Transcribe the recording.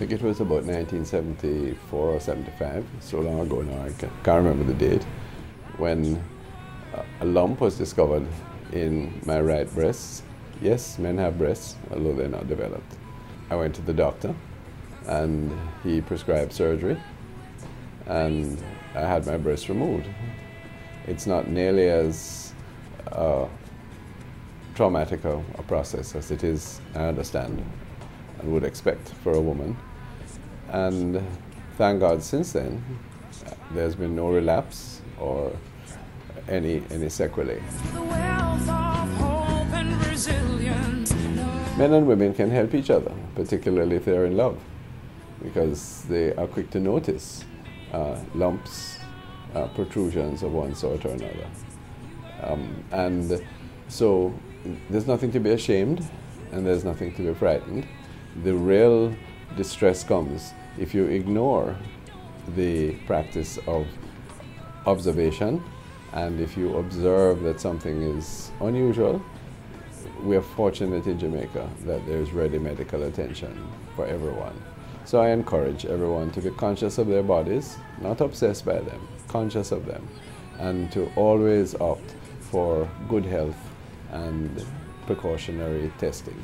think it was about 1974 or 75, so long ago now, I can't, remember the date, when a lump was discovered in my right breast. Yes, men have breasts, although they're not developed. I went to the doctor and he prescribed surgery and I had my breast removed. It's not nearly as uh, traumatic a, a process as it is, I understand, and would expect for a woman. And thank God since then, there's been no relapse or any, any sequelae. Men and women can help each other, particularly if they're in love, because they are quick to notice uh, lumps, uh, protrusions of one sort or another. Um, and so there's nothing to be ashamed and there's nothing to be frightened. The real distress comes if you ignore the practice of observation and if you observe that something is unusual, we are fortunate in Jamaica that there's ready medical attention for everyone. So I encourage everyone to be conscious of their bodies, not obsessed by them, conscious of them, and to always opt for good health and precautionary testing.